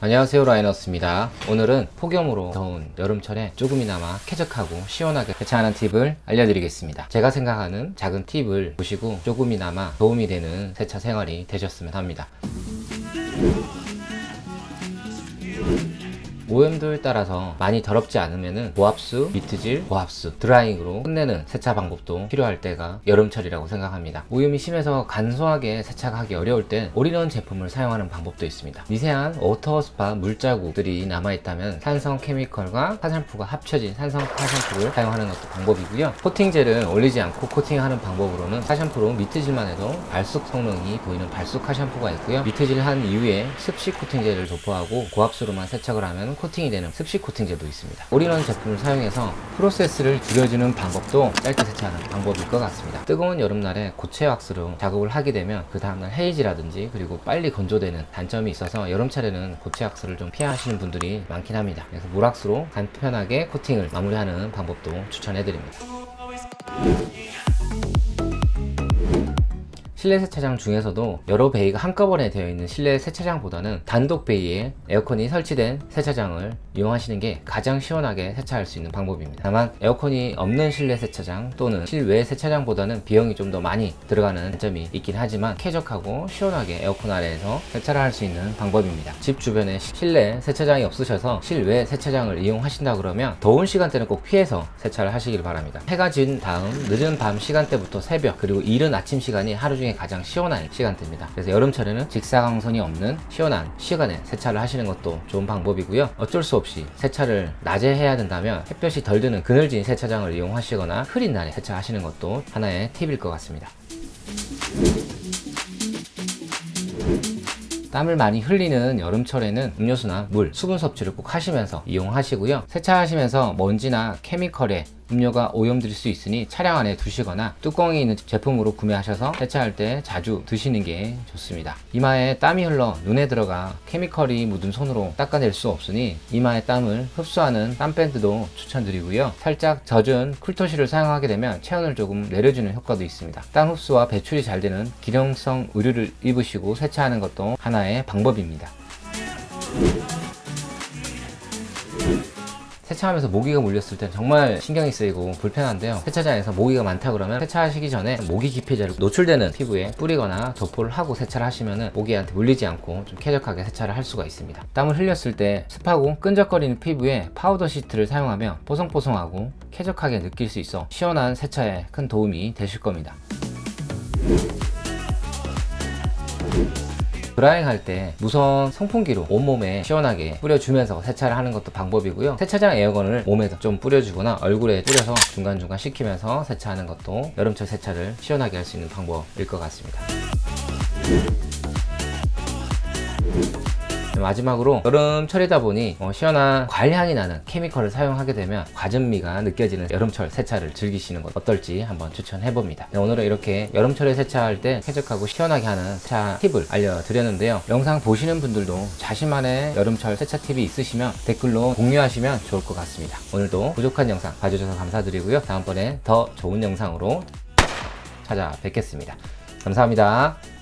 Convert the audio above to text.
안녕하세요 라이너스입니다. 오늘은 폭염으로 더운 여름철에 조금이나마 쾌적하고 시원하게 세차하는 팁을 알려드리겠습니다. 제가 생각하는 작은 팁을 보시고 조금이나마 도움이 되는 세차 생활이 되셨으면 합니다 오염도에 따라서 많이 더럽지 않으면 고압수, 미트질, 고압수, drying으로 끝내는 세차 방법도 필요할 때가 여름철이라고 생각합니다. 오염이 심해서 간소하게 세차가 하기 어려울 땐 올인원 제품을 사용하는 방법도 있습니다. 미세한 water spot 물자국들이 남아있다면 산성 chemical과 car 샴푸가 합쳐진 산성 화샴푸를 사용하는 것도 방법이고요. 코팅제는 올리지 않고 코팅하는 방법으로는 화샴푸로 미트질만 해도 발수 성능이 보이는 발수 car 샴푸가 있고요. 미트질 한 이후에 습식 코팅제를 도포하고 고압수로만 세척을 하면 코팅이 되는 습식 코팅제도 있습니다. 올인원 제품을 사용해서 프로세스를 줄여주는 방법도 짧게 세차하는 방법일 것 같습니다. 뜨거운 여름날에 고체 왁스로 작업을 하게 되면 그 다음날 hazy라든지 그리고 빨리 건조되는 단점이 있어서 여름철에는 고체 왁스를 좀 피하시는 분들이 많긴 합니다. 그래서 물왁스로 간편하게 코팅을 마무리하는 방법도 추천해드립니다. 실내 세차장 중에서도 여러 bay가 한꺼번에 되어 있는 실내 세차장보다는 단독 bay에 에어컨이 설치된 세차장을 이용하시는 게 가장 시원하게 세차할 수 있는 방법입니다. 다만 에어컨이 없는 실내 세차장 또는 실외 세차장보다는 비용이 좀 더 많이 들어가는 점이 있긴 하지만 쾌적하고 시원하게 에어컨 아래에서 세차를 할 수 있는 방법입니다. 집 주변에 실내 세차장이 없으셔서 실외 세차장을 이용하신다 그러면 더운 시간대는 꼭 피해서 세차를 하시길 바랍니다. 해가 진 다음 늦은 밤 시간대부터 새벽 그리고 이른 아침 시간이 하루 중에 가장 시원한 시간대입니다. 그래서 여름철에는 직사광선이 없는 시원한 시간에 세차를 하시는 것도 좋은 방법이고요. 어쩔 수 없이 세차를 낮에 해야 된다면 햇볕이 덜 드는 그늘진 세차장을 이용하시거나 흐린 날에 세차하시는 것도 하나의 팁일 것 같습니다. 땀을 많이 흘리는 여름철에는 음료수나 물, 수분 섭취를 꼭 하시면서 이용하시고요. 세차하시면서 먼지나 케미컬에 음료가 오염될 수 있으니 차량 안에 두시거나 뚜껑이 있는 제품으로 구매하셔서 세차할 때 자주 드시는 게 좋습니다. 이마에 땀이 흘러 눈에 들어가 케미컬이 묻은 손으로 닦아낼 수 없으니 이마에 땀을 흡수하는 땀밴드도 추천드리고요. 살짝 젖은 쿨토시를 사용하게 되면 체온을 조금 내려주는 효과도 있습니다. 땀 흡수와 배출이 잘 되는 기능성 의류를 입으시고 세차하는 것도 하나의 방법입니다. 세차하면서 모기가 물렸을 때 정말 신경이 쓰이고 불편한데요. 세차장에서 모기가 많다 그러면 세차하시기 전에 모기 기피제를 노출되는 피부에 뿌리거나 도포를 하고 세차를 하시면 모기한테 물리지 않고 좀 쾌적하게 세차를 할 수가 있습니다. 땀을 흘렸을 때 습하고 끈적거리는 피부에 파우더 시트를 사용하면 뽀송뽀송하고 쾌적하게 느낄 수 있어 시원한 세차에 큰 도움이 되실 겁니다 drying 할 때 무선 선풍기로 온몸에 시원하게 뿌려주면서 세차를 하는 것도 방법이고요. 세차장 air gun을 몸에 좀 뿌려주거나 얼굴에 뿌려서 중간중간 식히면서 세차하는 것도 여름철 세차를 시원하게 할 수 있는 방법일 것 같습니다 마지막으로 여름철이다 보니 어, 시원한 과일향이 나는 케미컬을 사용하게 되면 과즙미가 느껴지는 여름철 세차를 즐기시는 것 어떨지 한번 추천해 봅니다. 네, 오늘은 이렇게 여름철에 세차할 때 쾌적하고 시원하게 하는 세차 팁을 알려드렸는데요. 영상 보시는 분들도 자신만의 여름철 세차 팁이 있으시면 댓글로 공유하시면 좋을 것 같습니다. 오늘도 부족한 영상 봐주셔서 감사드리고요. 다음번에 더 좋은 영상으로 찾아뵙겠습니다. 감사합니다